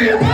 Yeah.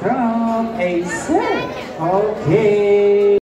from a set. Okay.